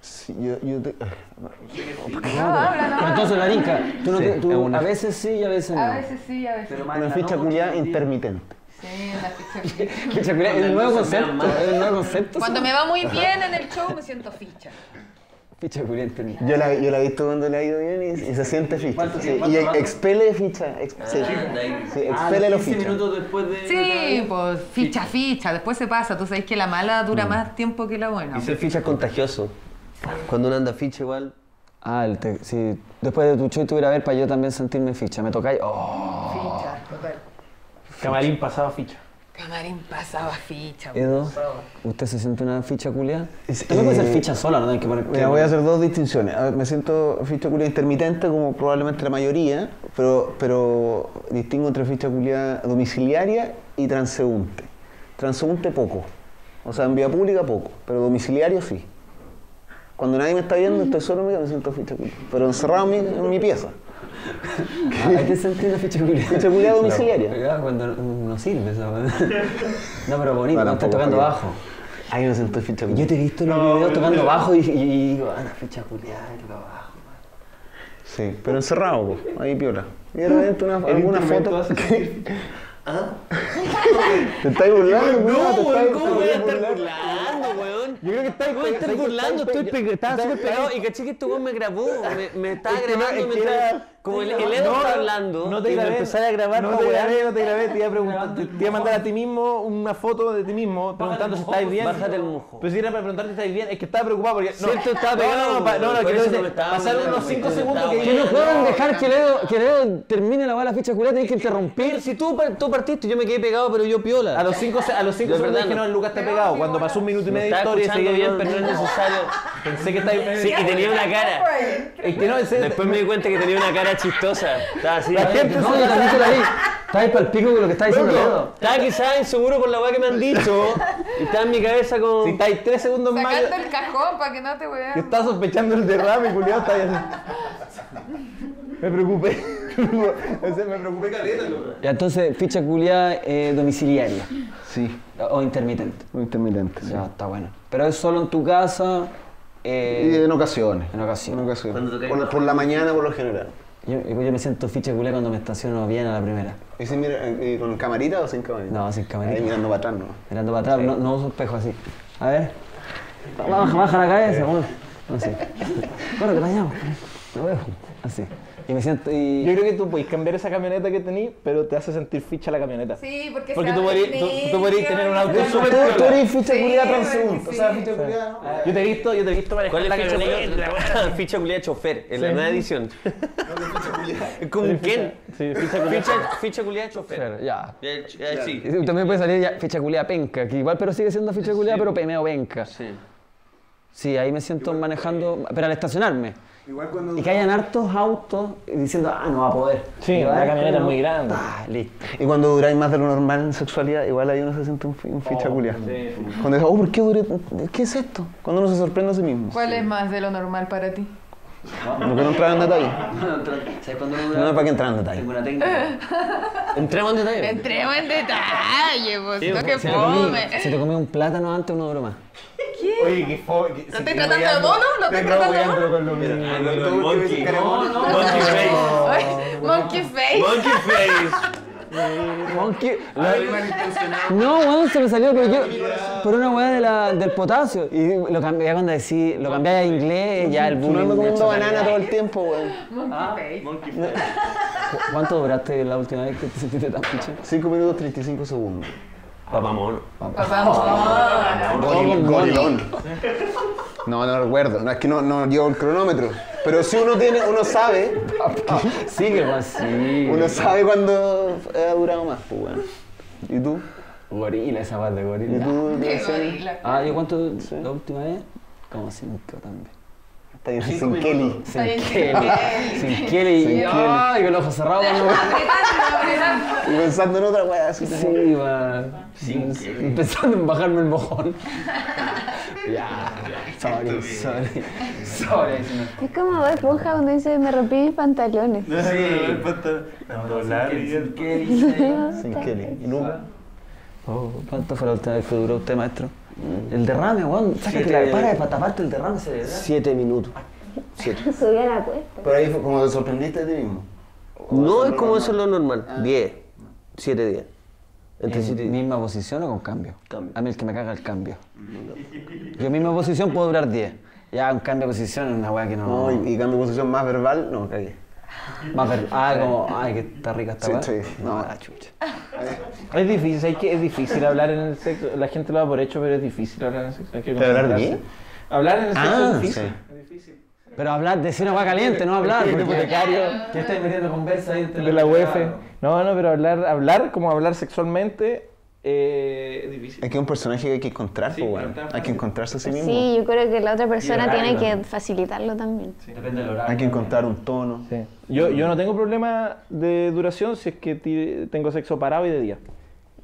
Sí, yo, yo te- no. Pero entonces, Larinka, tú, no Sí, te- tú es una- a veces sí y a veces no. A veces sí, a veces no. una ficha culiada intermitente. Sí, la ficha. Ficha culia, ¿Es el nuevo concepto? ¿Es el nuevo concepto? Cuando me va muy bien en el show me siento ficha. Ficha culia intermitente. Yo la, yo la he visto cuando le ha ido bien y, y se siente ficha. Sí, y expele ficha. ex- sí, sí, expele los fichas. después de... Sí, pues ficha, ficha. Después se pasa. Tú sabes que la mala dura más tiempo que la buena. Y ser ficha es contagioso. Cuando uno anda ficha igual. Ah, el te- sí. Después de tu show tuviera a ver para yo también sentirme ficha. Me tocáis. Oh. Ficha, total. Camarín pasaba ficha. Camarín pasaba ficha. Edo, ¿usted se siente una ficha culia? También puede ser ficha sola, no hay que poner. Mira, voy a hacer dos distinciones. A ver, me siento ficha culiada intermitente, como probablemente la mayoría, pero, pero distingo entre ficha culiada domiciliaria y transeúnte. Transeúnte poco. O sea, en vía pública poco, pero domiciliario sí. Cuando nadie me está viendo, estoy solo, me siento ficha culiada. Pero encerrado en mi, en mi pieza. Hay que sentir una ficha culia. Ficha culiada domiciliaria. Cuando no, no sirve esa weá. No, pero bonito, No, no, estás tocando bajo. Ahí me siento ficha Yo culiada. te he visto en los videos tocando bajo y, digo, ah, una ficha culiada, y toca bajo. Sí, pero encerrado, po, ahí piola. Y de repente una, alguna foto. ¿Te estáis burlando? No, ¿Te weón, estáis- ¿cómo voy a estar burlando? Yo creo que estáis ¿Cómo voy a estar burlando? Estoy pe- estaba súper pegado y caché que este me grabó. Me, me estaba no, grabando mientras. Como el, el Edo No, está hablando. No te y grabé. empezaba a grabar No te grabé, no te grabé. Te iba a preguntar, te, te iba a mandar a ti mismo una foto de ti mismo preguntando si estáis bien. Bájate el mojo. Pero si era para preguntarte si estáis bien, es que estaba preocupado porque. No, Cierto, estaba pegado, No, no, no, eso no pasaron unos 5 porque segundos que Que no pueden dejar que Leo, que Leo termine la bala ficha culiada, tenés que interrumpir. Si tú, tú partiste, yo me quedé pegado, pero yo piola. A los 5 a los cinco segundos dije, no. no, Lucas está pegado. Cuando pasó un minuto y Me medio de historia y seguía bien, pero no es necesario. Pensé que estáis. Sí, y tenía una cara. Es que no. Después me di cuenta que tenía una cara chistosa. Estaba así. La gente no, la vi. Está ahí para el pico con lo que está diciendo Leo. Estaba quizás inseguro por la weá que me han dicho. Y estaba en mi cabeza como. Si estáis 3 segundos más. Sacando el cajón para que no te vean. Yo estaba sospechando el derrame, culiado, está ahí así. Me preocupé. Ese me preocupé caleta. Ya, entonces, ficha culiada eh, domiciliaria Sí, o intermitente. muy intermitente. sí. Ya, está bueno. Pero es solo en tu casa, Y eh, en ocasiones. en ocasiones. En ocasiones. Por, por la mañana, por lo general. Yo, yo me siento ficha culé cuando me estaciono bien a la primera. ¿Y si mira, eh, con camarita o sin camarita? No, sin camarita. Ahí mirando para atrás, ¿no? Mirando para atrás, no, no uso espejo así. A ver. Baja, baja la cabeza, bueno. Así. Corre, te vayamos. Lo veo. Así. Y me siento. Y... Yo creo que tú puedes cambiar esa camioneta que tenís, pero te hace sentir ficha la camioneta. Sí, porque Porque tú podrías, tú, tú podrías tener un auto súper Tú, tú eres ficha Sí, culiada transeúnte. O sea, ficha culiada, ¿no? Yo te he visto, yo te he visto manejar ¿Cuál es la camioneta. Ficha culiada de chofer, en la nueva edición. Un Ken. Sí, ficha culiada. Ficha, culiada de chofer. Ya. También puede salir ya ficha culiada penca, que igual pero sigue siendo ficha culiada, pero pemeo penca. Sí. Sí, ahí me siento manejando, pero al estacionarme. Igual cuando. Y que hayan hartos autos diciendo, ah, no va a poder. Sí, la camioneta es muy grande. Ah, listo. Y cuando duráis más de lo normal en sexualidad, igual ahí uno se siente un, fi- un ficha culiada. Cuando dice, oh, ¿por qué duré? ¿Qué es esto? Cuando uno se sorprende a sí mismo. ¿Cuál es más de lo normal para ti? ¿Por qué no entrar en detalle? ¿Sabes cuándo No es para que entrar en detalle. Tengo una técnica. Entremos en detalle. Entremos en detalle, pues, no que te, comí, fome. si te comí un plátano antes, uno dura más. Oye, qué fo... ¿Lo estoy tratando de mono? ¿Lo estoy tratando de mono? con lo mismo. Monkey. Monkey face. Monkey face. Monkey face. Monkey. malintencionado. No, weón, se me salió, yo. Por una weá de la, del potasio. Y lo cambié ya cuando decí, lo cambié a inglés, ya el No bullying. me comiendo banana todo el tiempo, weón. Monkey face. ¿Cu- ¿Cuánto duraste la última vez que te sentiste tan pinche? 5 minutos 35 segundos. Papá mono. Papá, mono. Goril- gorilón. No, no recuerdo. No, es que no, no llevo el cronómetro. Pero si uno tiene, uno sabe, Sigue, pues sí. uno sabe cuándo ha durado más, pues, weón. ¿Y tú? Gorila, esa parte de ¿Y gorila. tú? Qué gorila. Ah, ¿yo cuánto la última vez? Como cinco también. Está bien, sin Kelly. Sin Kelly. Sin Kelly. Sin y- Ay, con los ojos cerrados. Y pensando en otra weá, Sí, va. Empezando en bajarme el mojón. ya. Sorry, sorry. Sorry. Es como Bob Esponja cuando dice me rompí mis pantalones. Sin Kelly. Sin Kelly. ¿Y Luca? ¿Cuánto fue la última vez que duró usted, maestro? El derrame, weón. Sácate Siete- la para de taparte el derrame. Siete minutos. Subí a la cuesta. Pero ahí fue como te sorprendiste de ti mismo. No es como eso es lo normal. Diez. Siete días. Entre ¿En siete días. misma posición o con cambio? Cambio. A mí el que me caga el cambio. Yo misma posición puedo durar 10. Ya un cambio de posición es una weá que no... No, y, y cambio de posición más verbal, no, cagué. Más ver- Ah, como... Ay, que está rica esta Sí, weá. sí. No, la chucha. Es difícil, que es difícil hablar en el sexo. La gente lo da por hecho, pero es difícil hablar en el sexo. Hay que ¿Pero hablar de concentrarse. Hablar en el sexo Ah, es difícil. sí. Pero hablar, decir una weá caliente, no hablar. Porque- hipotecario. Que estáis metiendo conversa ahí entre De la UEF. No, no, pero hablar, hablar como hablar sexualmente eh, es difícil. Es que es un personaje que hay que encontrar, Sí, pues, no weón. es tan Hay que encontrarse a sí mismo. Sí, yo creo que la otra persona tiene que facilitarlo también. Depende del horario. Hay que encontrar un tono. Sí. Yo, yo no tengo problema de duración si es que tengo sexo parado y de día.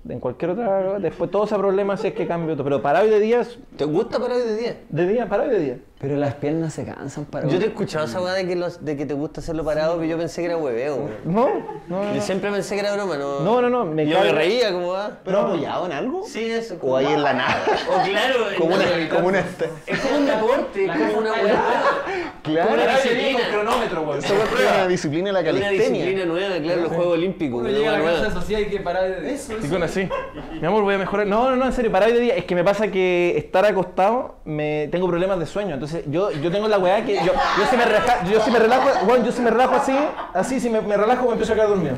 En cualquier otra. Después todo ese problema si es que cambio. todo. Pero parado y de día es ¿Te gusta parar hoy de día? de día, parado y de día. Pero las piernas se cansan para... Yo te he escuchado esa weá de que, los- de que te gusta hacerlo parado, pero yo pensé que era hueveo. weón. No, no, no. Yo siempre pensé que era broma, no. No, no, no, me yo me reía, como va. ¿Pero apoyado en algo? Sí, eso. O ahí en la nada. O claro, Como no, una, como una, este- es como un deporte, es como una weá. claro, Como una eso disciplina. cronómetro, güey. es una disciplina de la Es una calistenia. disciplina nueva, claro, los Juegos Olímpicos. una weá nueva. social hay que parar de eso. Y con así. Mi amor, voy a mejorar. No, no, no, en serio, parado y de día. Es que me pasa que estar acostado, me tengo problemas de sueño. Entonces, yo, yo tengo la weá que yo, yo si me relajo, yo si me relajo, bueno, yo si me relajo así, así, si me, me relajo, me empiezo a quedar dormido.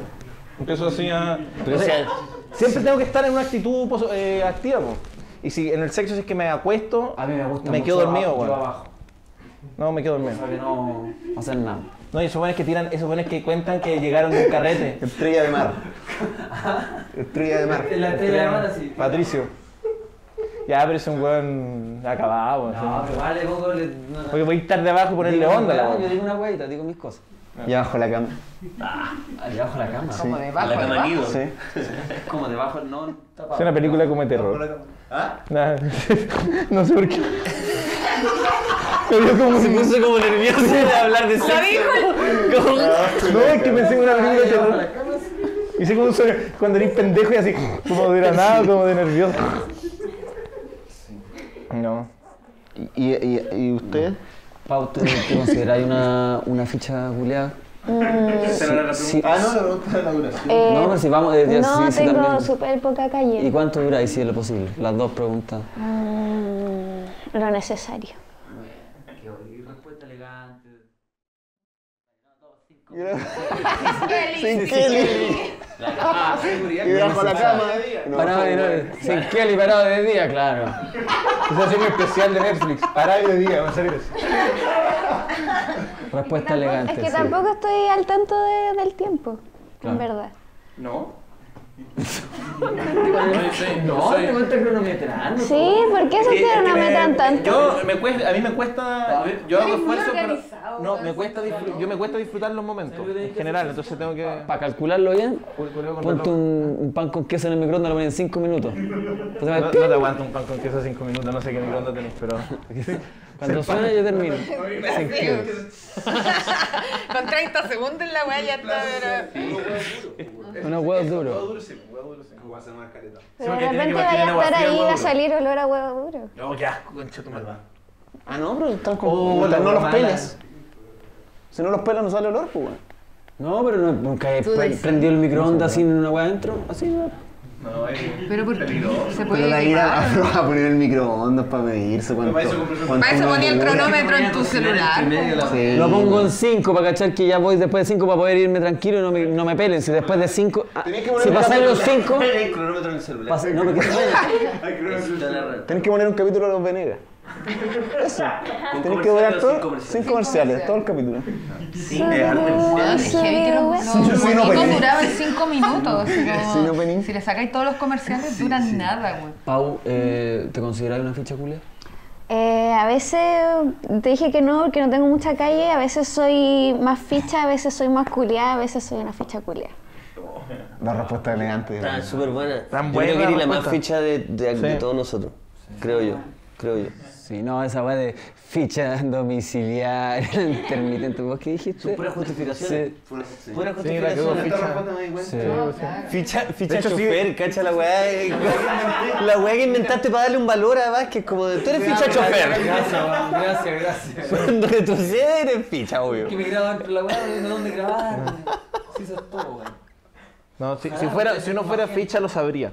Empiezo así a. O sea, Siempre tengo que estar en una actitud eh, activa, po. Y si en el sexo si es que me acuesto, A mí me gusta me quedo dormido, weón. abajo. No, me quedo dormido. Para que no hacer nada. No, y esos buenos que tiran, esos buenos que cuentan que llegaron de un carrete. Estrella de mar. Estrella de mar. La estrella de mar así. Patricio. Ya, pero es un weón acabado. No, pero vale, poco le... no, no. Porque voy a estar de abajo y ponerle Digo onda. Yo digo una weita, digo mis cosas. Y abajo la cama. Allá abajo la cama. Como debajo, la cama debajo. nido. Sí. Como debajo, no tapado. Es una película como de terror. ¿Ah? Nada. no sé por qué. Me dio como se puso como nervioso de hablar de sexo. Como- No, es que pensé en una película de terror. Hice como un sueño cuando eres pendejo y así, como de granado, como de nervioso. No. ¿Y, y, y usted? Pau, ¿tú te consideráis una, una ficha no Sí. pregunta. Ah, no, la pregunta era la duración. Eh, No, pero si vamos de día, no, sí, sí, tengo súper poca calle. ¿Y cuánto dura ahí si es lo posible? Las dos preguntas. Mm, lo necesario. Sin Kelly. Y bajo la cama. No, Parado de noche. Sin Kelly, parado de día, claro. Esa serie especial de Netflix. Para de día, va a salir eso. Respuesta elegante. Es que sí. tampoco estoy al tanto de- del tiempo, en verdad. No. No, te cuento cronometrando. Sí, ¿por qué se me- metan tanto? Yo, me cuesta, a mí me cuesta, yo hago esfuerzo, pero No, me cuesta yo me cuesta disfrutar los momentos en general, entonces tengo que. Para calcularlo bien, ponte un, un pan con queso en el microondas, lo pones en 5 minutos. Entonces, No, no te aguanto un pan con queso 5 minutos, no sé qué microondas tenéis, pero. cuando suena yo termino. Con 30 segundos la weá ya está, pero. Unos huevos duros. Pero de repente vaya a estar ahí y va a duro. salir olor a huevo duro. No, qué asco, concha tu madre. Ah, no, pero están con. Oh, no los pelas. Si no los pelas no sale olor, pues, weón. No, pero nunca he prendido el microondas sin una hueá adentro. Así no. No, es Pero por qué se Pero puede la ira a poner el microondas para medirse cuánto. para eso cuánto Para eso ponía el cronómetro en tu celular. Sí. Lo pongo en 5 para cachar que ya voy después de 5 para poder irme tranquilo y no me, no me pelen. Si después de 5. Tenés que poner si pasan los capítulo. 5. El cronómetro en el celular. No, porque Tenés que poner un capítulo de los Venegas. Eso. Tenés que durar comerciales todo, sin comerciales? sin comerciales, todo el capítulo. Weón, es heavy que los, los Sí, no, bonitos pero- duraban 5 minutos. pero- si le sacáis todos los comerciales, duran nada, weón. Pau, eh, ¿te consideras una ficha culia? Eh, a veces te dije que no, porque no tengo mucha calle. A veces soy más ficha, a veces soy más culiada, a veces soy una ficha culiada. La respuesta elegante. Está súper buena. Tan Yo buena creo que eres la más ficha de, de, de Sí. todos nosotros. Creo yo. Creo yo. Sí, no, esa weá de ficha domiciliaria, intermitente. ¿Vos qué dijiste? Pura justificación. Sí. Pura Sí, la que justificación. ficha. Sí. Ficha, ficha hecho, sí. chofer, cacha la weá. La weá que inventaste para darle un valor a Vázquez, como de tú eres ficha chofer. Gracias, weón, gracias, gracias. Cuando retrocede eres ficha, obvio. Que me grabo dentro de la weá, no dónde grabar. Sí, eso es todo, weón. No, si, si, fuera, si uno fuera ficha, lo sabría.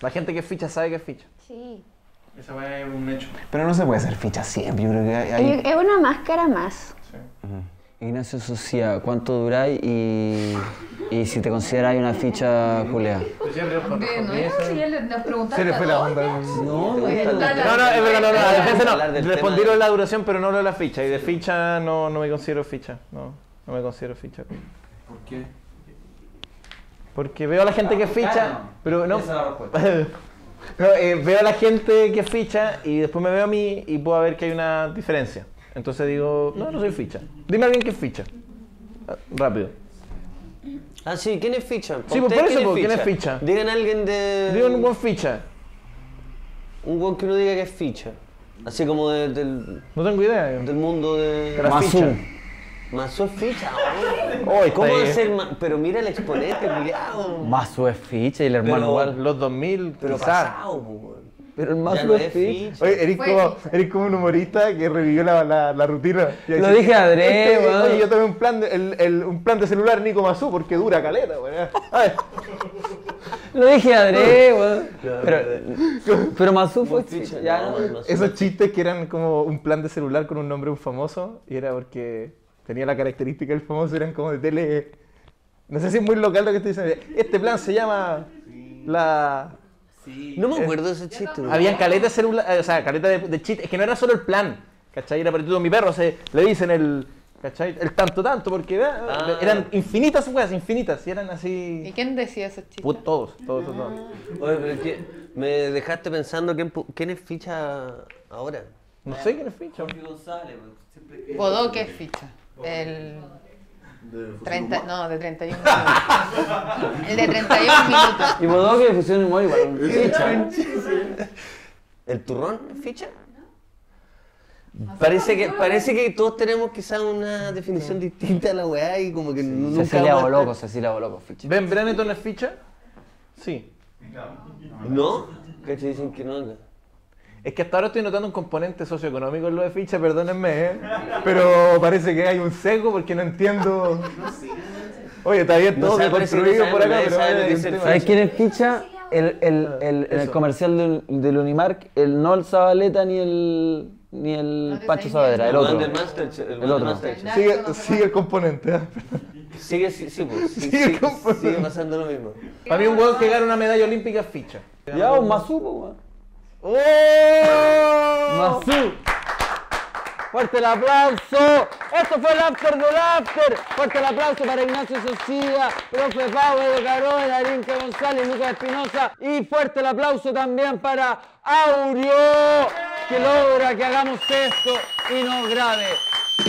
La gente que es ficha sabe que es ficha. Sí. Esa weá es un hecho. Pero no se puede ser ficha siempre, yo creo que hay... Es una máscara más. Ignacio Socia, ¿cuánto duráis y, y si te consideras una ficha culea? De nuevo, si ya le- nos preguntaste. Se le fue la onda. No, No, no, es verdad, no, no, defensa no. De la duración, pero no lo de la ficha. Y de ficha no, no me considero ficha. No, no me considero ficha. ¿Por qué? Porque veo a la gente que es ficha, pero no. Esa es la respuesta. No, eh, veo a la gente que es ficha y después me veo a mí y puedo ver que hay una diferencia. Entonces digo, no, no soy ficha. Dime a alguien que es ficha. Ah, Rápido. Ah, sí, ¿quién es ficha? Sí, pues, por eso, pues, ¿quién es ficha? Digan a alguien de. Digo un buen ficha. Un buen que uno diga que es ficha. Así como de- del, No tengo idea. yo. del mundo de. Ficha. Mazú es ficha, Está ¿Cómo va a ser? ma- Pero mira el exponente, culiao. Mazo es ficha y el hermano Pero- igual. Los 2000, Pero quizás. pasado. Pero el Mazo no es ficha. ficha. Oye, eres como, ficha. eres como un humorista que revivió la, la, la rutina. Y Lo dije adrede, este, weón. Oye, yo tomé un plan de, el, el- un plan de celular Nico Mazú porque dura caleta, weón. A Lo dije adrede, weón. Pero, pero Mazu fue Ficha, ficha. Ya, no, no. Mazú. esos chistes que eran como un plan de celular con un nombre un famoso y era porque tenía la característica del famoso, eran como de tele. No sé si es muy local lo que estoy diciendo. Este plan se llama la. No me acuerdo de ese chiste, weón. Habían caletas celular, o sea, caleta de, de chistes. Es que no era solo el plan, ¿cachai? Era para todo mi perro, se, le dicen el. ¿cachai? El tanto, tanto, porque ah, Ah. eran infinitas weas, infinitas. Y eran ¿Y así. quién decía esos chistes? Put- todos, todos, todos. todos. Oye, pero es que me dejaste pensando quién, quién es ficha ahora. No sé quién es ficha. Podó, ¿qué es ficha? El. 30, no, de 31 minutos. El de 31 minutos. Y Bodoque de fusión humor igual. Ficha. ¿El turrón es ficha? Parece que, parece que todos tenemos quizás una definición distinta a la weá y como que nunca Cecilia Boloco, Cecilia Boloco, ficha. ¿Ben Breneton es ficha? Sí. ¿No? ¿Cachai? Dicen que no. Es que hasta ahora estoy notando un componente socioeconómico en lo de ficha, perdónenme, ¿eh? pero parece que hay un sesgo porque no entiendo. Oye, está bien todo no por sabe- acá, pero. ¿Sabes quién es Ficha? El, el, el, en el comercial del, del Unimark, el no el Zabaleta ni el ni el sabes Saavedra, el otro. el otro. Sigue, sigue el componente. ¿eh? Sigue, sí, sí, pues, Sigue con- sigue pasando lo mismo. Para mí un hueón que gana una medalla olímpica es ficha. Ya, un Mazú, po, weón. ¡Oh! Mazú. Fuerte el aplauso. Esto fue el after del after. Fuerte el aplauso para Ignacio Socía, profe Pau, Edo Carón, Arinka González, Lucas Espinosa. Y fuerte el aplauso también para Aureo, que logra que hagamos esto y nos grabe.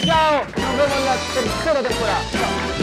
Chao, nos vemos en la tercera temporada.